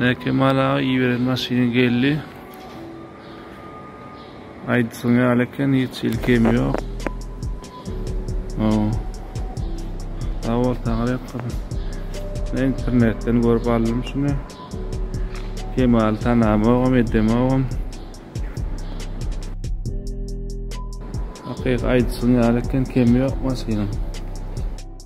Nä Kemal aga iberen maşynyň geldi. Aýdysyň ýaly eken hiç hili kemi ýok. Hawa. Sag bol Taňyrýak gyzym. Men internetden görüp aldym şuny. Kemaly tanamogam, edemogam. Hakyky aýdysyň ýaly eken kemi ýok maşynyň.